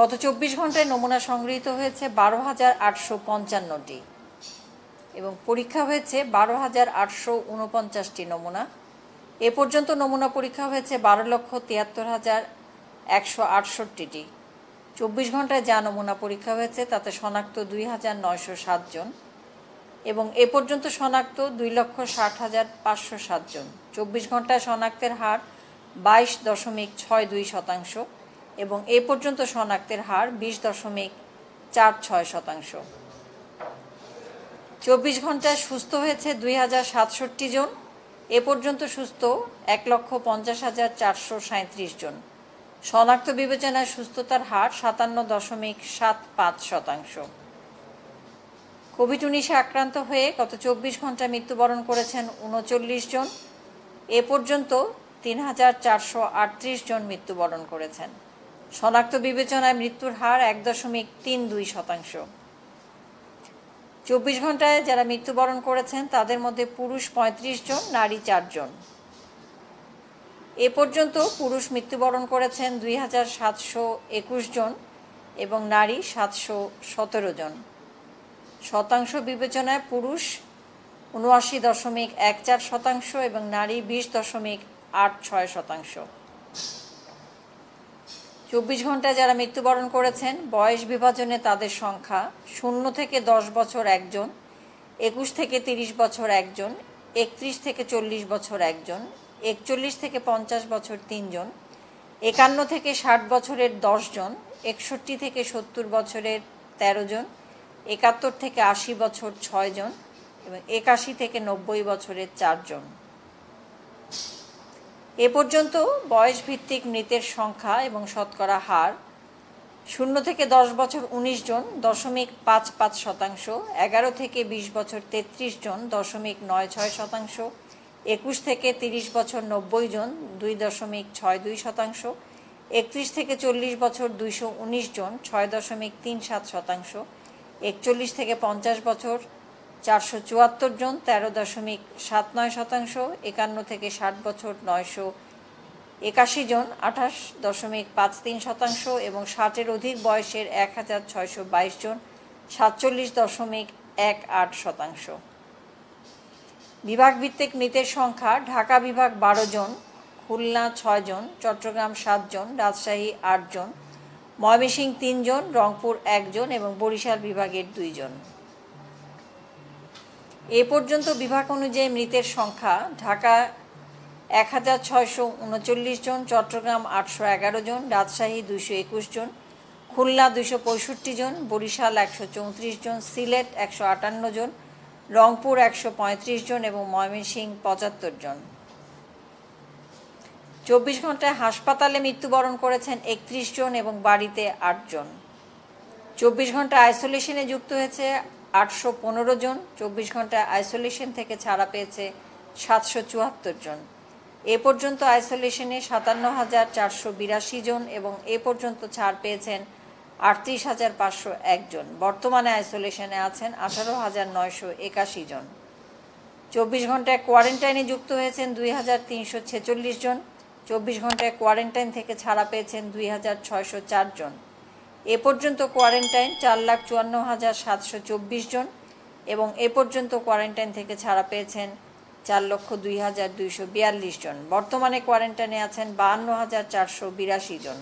গত চব্বিশ ঘন্টায় নমুনা সংগৃহীত হয়েছে বারো হাজার আটশো পঞ্চান্নটি এবং পরীক্ষা হয়েছে বারো হাজার আটশো উনপঞ্চাশটি নমুনা। এ পর্যন্ত নমুনা পরীক্ষা হয়েছে বারো লক্ষ তিয়াত্তর হাজার একশো আটষট্টিটি। চব্বিশ ঘন্টায় যা নমুনা পরীক্ষা হয়েছে, তাতে শনাক্ত দুই হাজার নয়শো সাতজন এবং এ পর্যন্ত শনাক্ত দুই লক্ষ ষাট হাজার পাঁচশো সাতজন। চব্বিশ ঘন্টায় শনাক্তের হার বাইশ দশমিক ছয় দুই শতাংশ। এবং এ পর্যন্ত শনাক্তের হার বিশ দশমিক চার ছয় শতাংশ। চব্বিশ ঘন্টায় সুস্থ হয়েছে দুই হাজার সাতষট্টি জন। এ পর্যন্ত সুস্থ এক লক্ষ পঞ্চাশ হাজার চারশো সাঁত্রিশ জন। শনাক্ত বিবেচনায় সুস্থতার হার সাতান্ন দশমিক সাত পাঁচ শতাংশ। কোভিড উনিশে আক্রান্ত হয়ে গত চব্বিশ ঘন্টায় মৃত্যুবরণ করেছেন উনচল্লিশ জন। এ পর্যন্ত তিন হাজার চারশো আটত্রিশ জন মৃত্যুবরণ করেছেন। শনাক্ত বিবেচনায় মৃত্যুর হার এক দশমিক তিন দুই শতাংশ। চব্বিশ ঘন্টায় যারা মৃত্যুবরণ করেছেন, তাদের মধ্যে পুরুষ পঁয়ত্রিশ জন, নারী চারজন এ পর্যন্ত পুরুষ মৃত্যুবরণ করেছেন দুই হাজার সাতশো একুশ জন এবং নারী সাতশো সতেরো জন। শতাংশ বিবেচনায় পুরুষ উনআশি দশমিক এক চার শতাংশ এবং নারী বিশ দশমিক আট ছয় শতাংশ। চব্বিশ ঘন্টায় যারা মৃত্যুবরণ করেছেন, বয়স বিভাজনে তাদের সংখ্যা শূন্য থেকে দশ বছর একজন, একুশ থেকে তিরিশ বছর একজন, একত্রিশ থেকে চল্লিশ বছর একজন, একচল্লিশ থেকে পঞ্চাশ বছর তিনজন, একান্ন থেকে ষাট বছরের জন, একষট্টি থেকে সত্তর বছরের ১৩ জন, একাত্তর থেকে আশি বছর ছয় জন এবং একাশি থেকে নব্বই বছরের চারজন এ পর্যন্ত বয়স ভিত্তিক মৃতের সংখ্যা এবং শতকরা হার শূন্য থেকে দশ বছর ১৯ জন, দশমিক পাঁচ পাঁচ শতাংশ, এগারো থেকে ২০ বছর ৩৩ জন, দশমিক নয় ছয় শতাংশ, একুশ থেকে ৩০ বছর নব্বই জন, দুই দশমিক ছয় দুই শতাংশ, একত্রিশ থেকে চল্লিশ বছর দুইশো উনিশ জন, ছয় দশমিক তিন সাত শতাংশ, একচল্লিশ থেকে পঞ্চাশ বছর চারশো চুয়াত্তর জন, তেরো দশমিক সাত নয় শতাংশ, একান্ন থেকে ষাট বছর, নয়শো একাশি জন, আঠাশ দশমিক পাঁচ তিন শতাংশ এবং ষাটের অধিক বয়সের এক হাজার ছয়শো বাইশ জন, সাতচল্লিশ দশমিক এক আট শতাংশ। বিভাগ ভিত্তিক মৃতের সংখ্যা, ঢাকা বিভাগ বারো জন, খুলনা ছয় জন, চট্টগ্রাম সাতজন রাজশাহী আটজন ময়মনসিংহ তিনজন রংপুর একজন এবং বরিশাল বিভাগের দুইজন এ পর্যন্ত বিভাগ অনুযায়ী মৃতের সংখ্যা ঢাকা এক হাজার ছয়শো উনচল্লিশ জন, চট্টগ্রাম আটশো এগারো জন, রাজশাহী দুইশো একুশ জন, খুলনা দুইশো পঁয়ষট্টি জন, বরিশাল একশো চৌত্রিশ জন, সিলেট একশো আটান্ন জন, রংপুর একশো পঁয়ত্রিশ জন এবং ময়মনসিংহ পঁচাত্তর জন। চব্বিশ ঘন্টায় হাসপাতালে মৃত্যুবরণ করেছেন একত্রিশ জন এবং বাড়িতে আটজন চব্বিশ ঘণ্টা আইসোলেশনে যুক্ত হয়েছে আটশো পনেরো জন, চব্বিশ ঘন্টায় আইসোলেশন থেকে ছাড়া পেয়েছে সাতশো চুয়াত্তর জন। এ পর্যন্ত আইসোলেশনে সাতান্ন হাজার চারশো বিরাশি জন এবং এ পর্যন্ত ছাড় পেয়েছেন আটত্রিশ হাজার পাঁচশো একজন বর্তমানে আইসোলেশনে আছেন আঠারো হাজার নয়শো একাশি জন। চব্বিশ ঘন্টায় কোয়ারেন্টাইনে যুক্ত হয়েছেন দুই হাজার তিনশো ছেচল্লিশ জন। চব্বিশ ঘন্টায় কোয়ারেন্টাইন থেকে ছাড়া পেয়েছেন দুই হাজার ছয়শো চার জন। এ পর্যন্ত কোয়ারেন্টাইন চার লাখ চুয়ান্ন হাজার সাতশো চব্বিশ জন এবং এ পর্যন্ত কোয়ারেন্টাইন থেকে ছাড়া পেয়েছেন চার লক্ষ দুই হাজার দুইশো বিয়াল্লিশ জন। বর্তমানে কোয়ারেন্টাইনে আছেন বাহান্ন হাজার চারশো বিরাশি জন।